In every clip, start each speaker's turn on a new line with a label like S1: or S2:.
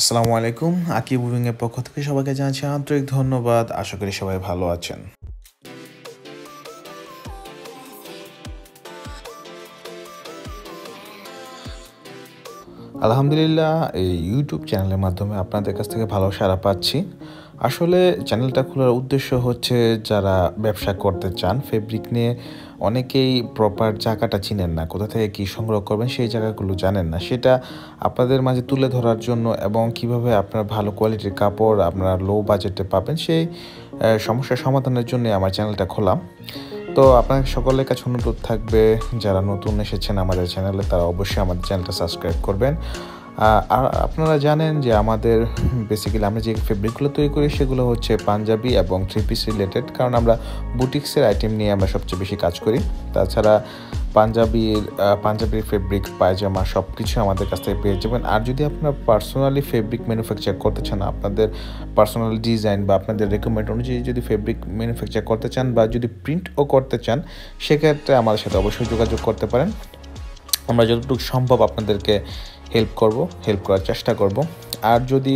S1: আসসালামু আলাইকুম। আকিব এর পক্ষ থেকে সবাইকে জানাচ্ছি আন্তরিক ধন্যবাদ। আশা করি সবাই ভালো আছেন। আলহামদুলিল্লাহ, এই ইউটিউব চ্যানেলের মাধ্যমে আপনাদের কাছ থেকে ভালো সাড়া পাচ্ছি। আসলে চ্যানেলটা খোলার উদ্দেশ্য হচ্ছে যারা ব্যবসা করতে চান ফেব্রিক নিয়ে অনেকেই প্রপার জায়গাটা চিনেন না, কোথা থেকে কী সংগ্রহ করবেন সেই জায়গাগুলো জানেন না। সেটা আপনাদের মাঝে তুলে ধরার জন্য এবং কীভাবে আপনার ভালো কোয়ালিটির কাপড়, আপনারা লো বাজেটে পাবেন সেই সমস্যার সমাধানের জন্য আমার চ্যানেলটা খোলা। তো আপনার সকলের কাছে অনুরোধ থাকবে, যারা নতুন এসেছেন আমাদের চ্যানেলে, তারা অবশ্যই আমাদের চ্যানেলটা সাবস্ক্রাইব করবেন। আর আপনারা জানেন যে আমাদের বেসিক্যালি আমরা যে ফেব্রিকগুলো তৈরি করি, সেগুলো হচ্ছে পাঞ্জাবি এবং থ্রি পিস রিলেটেড কারণ আমরা বুটিক্সের আইটেম নিয়ে আমরা সবচেয়ে বেশি কাজ করি। তাছাড়া পাঞ্জাবির পাঞ্জাবির ফেব্রিক পায়জামা সব কিছু আমাদের কাছ থেকে পেয়ে যাবেন। আর যদি আপনারা পার্সোনালি ফেব্রিক ম্যানুফ্যাকচার করতে চান, আপনাদের পার্সোনাল ডিজাইন বা আপনাদের রেকমেন্ড অনুযায়ী যদি ফেব্রিক ম্যানুফ্যাকচার করতে চান বা যদি প্রিন্টও করতে চান, সেক্ষেত্রে আমাদের সাথে অবশ্যই যোগাযোগ করতে পারেন। আমরা যতটুকু সম্ভব আপনাদেরকে হেল্প করব হেল্প করার চেষ্টা করব। আর যদি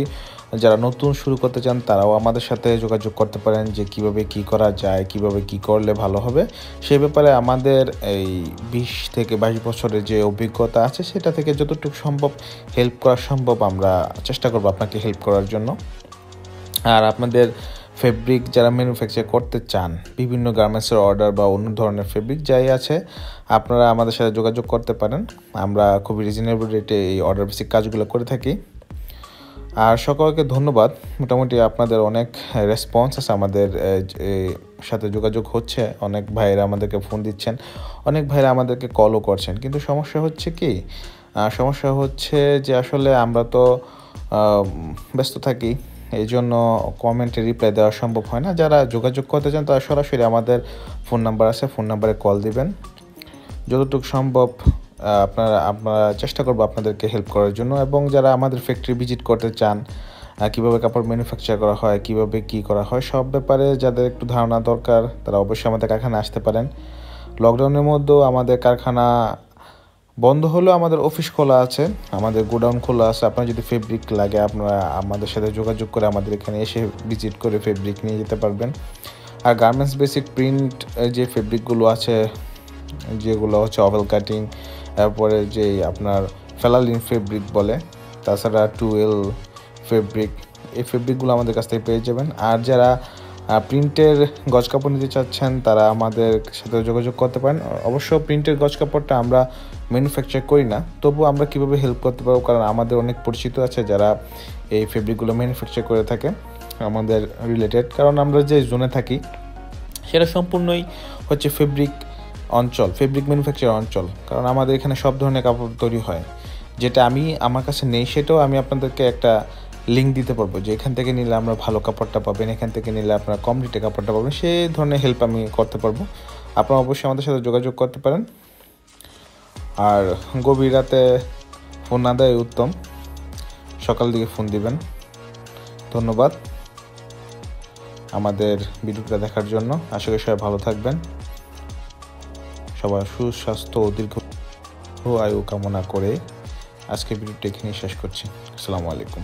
S1: যারা নতুন শুরু করতে চান, তারাও আমাদের সাথে যোগাযোগ করতে পারেন যে কীভাবে কি করা যায়, কীভাবে কি করলে ভালো হবে। সে ব্যাপারে আমাদের এই বিশ থেকে বাইশ বছরের যে অভিজ্ঞতা আছে, সেটা থেকে যতটুকু সম্ভব হেল্প করা সম্ভব আমরা চেষ্টা করব আপনাকে হেল্প করার জন্য। আর আপনাদের ফেব্রিক যারা ম্যানুফ্যাকচার করতে চান, বিভিন্ন গার্মেন্টসের অর্ডার বা অন্য ধরনের ফেব্রিক যাই আছে, আপনারা আমাদের সাথে যোগাযোগ করতে পারেন। আমরা খুবই রিজনেবল রেটে এই অর্ডার বেসিক কাজগুলো করে থাকি। আর সকলকে ধন্যবাদ। মোটামুটি আপনাদের অনেক রেসপন্স আছে আমাদের সাথে যোগাযোগ হচ্ছে। অনেক ভাইয়েরা আমাদেরকে ফোন দিচ্ছেন। অনেক ভাইয়েরা আমাদেরকে কলও করছেন। কিন্তু সমস্যা হচ্ছে কি? সমস্যা হচ্ছে যে আসলে আমরা তো ব্যস্ত থাকি। এই জন্য কমেন্টে রিপ্লাই দেওয়া সম্ভব হয় না। যারা যোগাযোগ করতে চান, তারা সরাসরি আমাদের ফোন নাম্বার আছে ফোন নাম্বারে কল দিবেন। যতটুকু সম্ভব আপনারা আপনারা চেষ্টা করব আপনাদেরকে হেল্প করার জন্য এবং যারা আমাদের ফ্যাক্টরি ভিজিট করতে চান কীভাবে কাপড় ম্যানুফ্যাকচার করা হয়, কীভাবে কি করা হয়, সব ব্যাপারে যাদের একটু ধারণা দরকার, তারা অবশ্যই আমাদের কারখানা আসতে পারেন। লকডাউনের মধ্যেও আমাদের কারখানা বন্ধ হলেও আমাদের অফিস খোলা আছে, আমাদের গোডাউন খোলা আছে। আপনার যদি ফেব্রিক লাগে, আপনারা আমাদের সাথে যোগাযোগ করে আমাদের এখানে এসে ভিজিট করে ফেব্রিক নিয়ে যেতে পারবেন। আর গার্মেন্টস বেসিক প্রিন্ট যে ফেব্রিকগুলো আছে, যেগুলো হচ্ছে অভেল কাটিং তারপরে যে আপনার ফেলালিন ফেব্রিক বলে, তাছাড়া টুয়েল ফেব্রিক এই ফেব্রিকগুলো আমাদের কাছ থেকে পেয়ে যাবেন। আর যারা প্রিন্টের গজ কাপড় নিতে চাচ্ছেন, তারা আমাদের সাথে যোগাযোগ করতে পারেন। অবশ্য প্রিন্টের গজ কাপড়টা আমরা ম্যানুফ্যাকচার করি না, তবু আমরা কীভাবে হেল্প করতে পারব? কারণ আমাদের অনেক পরিচিত আছে যারা এই ফেব্রিকগুলো ম্যানুফ্যাকচার করে থাকে, আমাদের রিলেটেড কারণ আমরা যে জোনে থাকি, সেটা সম্পূর্ণই হচ্ছে ফেব্রিক অঞ্চল ফেব্রিক ম্যানুফ্যাকচার অঞ্চল। কারণ আমাদের এখানে সব ধরনের কাপড় তৈরি হয়। যেটা আমি, আমার কাছে নেই, সেটাও আমি আপনাদেরকে একটা লিঙ্ক দিতে পারব যে এখান থেকে নিলে আমরা ভালো কাপড়টা পাবেন, এখান থেকে নিলে আপনারা কম রেটে কাপড়টা পাবেন সেই ধরনের হেল্প আমি করতে পারব। আপনারা অবশ্যই আমাদের সাথে যোগাযোগ করতে পারেন। আর গভীর রাতে ফোন না দেয় উত্তম। সকাল দিকে ফোন দিবেন। ধন্যবাদ আমাদের ভিডিওটা দেখার জন্য। আশা করি সবাই ভালো থাকবেন। সবার সুস্বাস্থ্য ও দীর্ঘ আয়ু কামনা করে আজকে ভিডিওটি এখানে শেষ করছি। আসসালামু আলাইকুম।